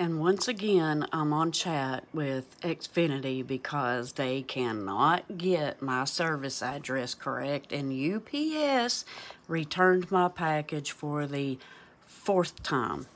And once again, I'm on chat with Xfinity because they cannot get my service address correct, and UPS returned my package for the fourth time.